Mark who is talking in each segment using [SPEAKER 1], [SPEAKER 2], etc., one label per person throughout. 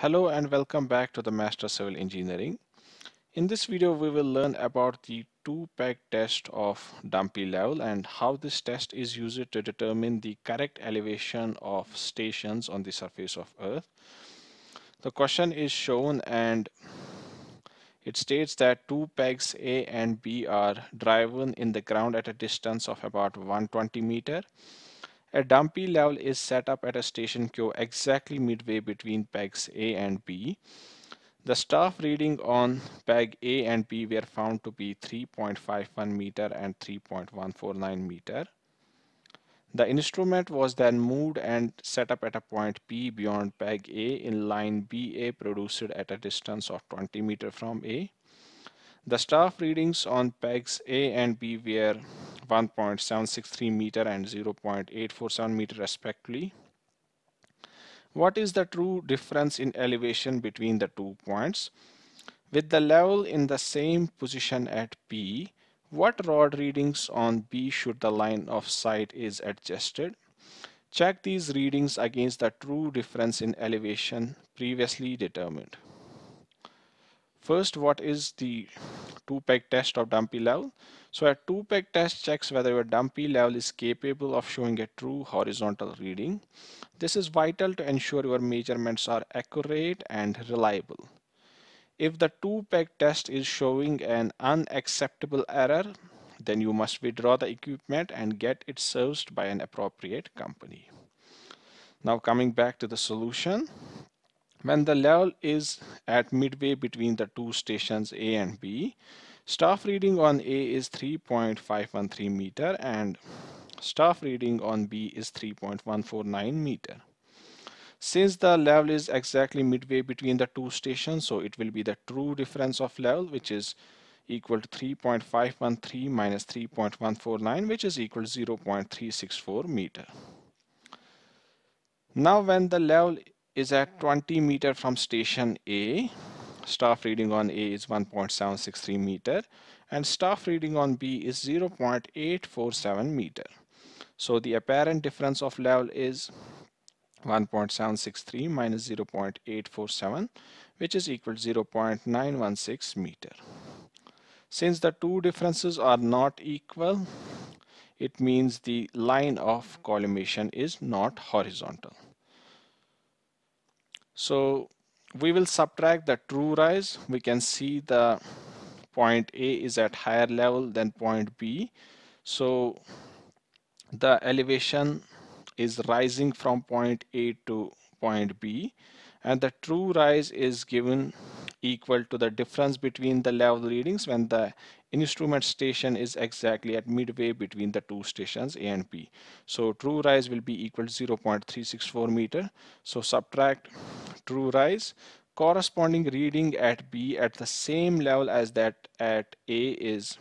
[SPEAKER 1] Hello and welcome back to the Master Civil Engineering. In this video we will learn about the two-peg test of dumpy level and how this test is used to determine the correct elevation of stations on the surface of earth. The question is shown and it states that two pegs A and B are driven in the ground at a distance of about 120 meter a dumpy level is set up at a station Q exactly midway between pegs A and B. The staff reading on peg A and B were found to be 3.51 meter and 3.149 meter. The instrument was then moved and set up at a point P beyond peg A in line BA produced at a distance of 20 meter from A. The staff readings on pegs A and B were 1.763 meter and 0.847 meter respectively. What is the true difference in elevation between the two points? With the level in the same position at P, what rod readings on B should the line of sight is adjusted? Check these readings against the true difference in elevation previously determined. First, what is the two-peg test of dumpy level? So a two-peg test checks whether your dumpy level is capable of showing a true horizontal reading. This is vital to ensure your measurements are accurate and reliable. If the two-peg test is showing an unacceptable error, then you must withdraw the equipment and get it serviced by an appropriate company. Now coming back to the solution, when the level is at midway between the two stations A and B, staff reading on A is 3.513 meter and staff reading on B is 3.149 meter. Since the level is exactly midway between the two stations, so it will be the true difference of level, which is equal to 3.513 minus 3.149, which is equal to 0.364 meter. Now when the level is at 20 meter from station A. Staff reading on A is 1.763 meter and staff reading on B is 0.847 meter. So the apparent difference of level is 1.763 minus 0.847 which is equal to 0.916 meter. Since the two differences are not equal, it means the line of collimation is not horizontal. So we will subtract the true rise. We can see the point A is at higher level than point B. So the elevation is rising from point A to point B and the true rise is given equal to the difference between the level readings when the instrument station is exactly at midway between the two stations A and B. So true rise will be equal to 0.364 meter. So subtract true rise corresponding reading at B at the same level as that at A is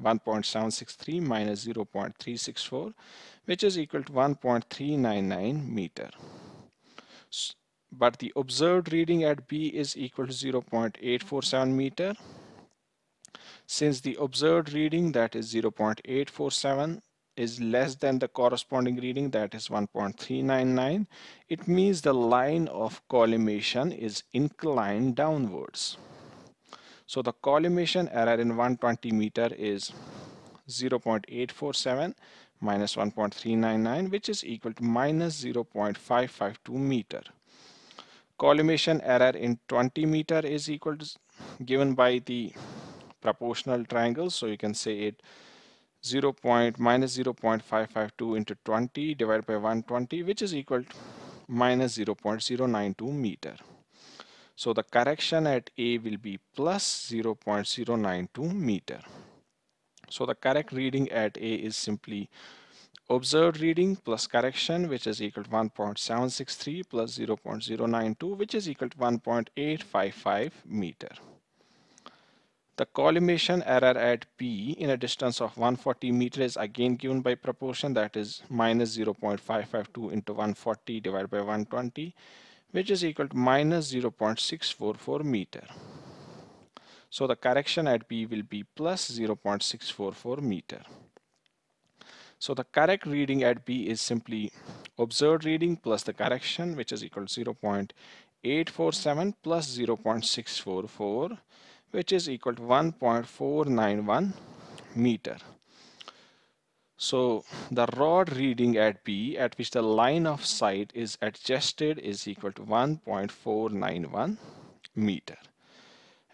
[SPEAKER 1] 1.763 minus 0.364 which is equal to 1.399 meter but the observed reading at B is equal to 0.847 meter. Since the observed reading that is 0.847 is less than the corresponding reading that is 1.399, it means the line of collimation is inclined downwards. So the collimation error in 120 meter is 0.847 minus 1.399 which is equal to minus 0.552 meter collimation error in 20 meter is equal to given by the proportional triangle. So you can say it 0 point minus 0 0.552 into 20 divided by 120 which is equal to minus 0 0.092 meter. So the correction at A will be plus 0 0.092 meter. So the correct reading at A is simply observed reading plus correction which is equal to 1.763 plus 0.092 which is equal to 1.855 meter. The collimation error at P in a distance of 140 meter is again given by proportion that is minus 0.552 into 140 divided by 120 which is equal to minus 0.644 meter. So the correction at P will be plus 0.644 meter. So the correct reading at B is simply observed reading plus the correction which is equal to 847 plus 0.644 which is equal to 1.491 meter. So the rod reading at B at which the line of sight is adjusted is equal to 1.491 meter.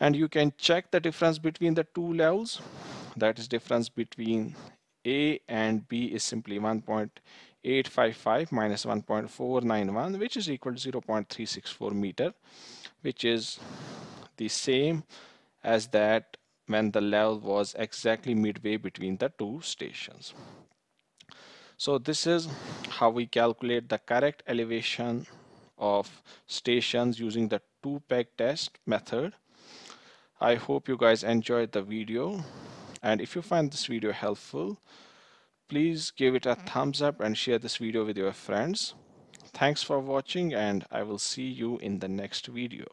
[SPEAKER 1] And you can check the difference between the two levels. That is difference between A and B is simply 1.855 minus 1.491 which is equal to 0.364 meter which is the same as that when the level was exactly midway between the two stations. So this is how we calculate the correct elevation of stations using the two peg test method. I hope you guys enjoyed the video and if you find this video helpful please give it a mm. thumbs up and share this video with your friends. Thanks for watching and I will see you in the next video.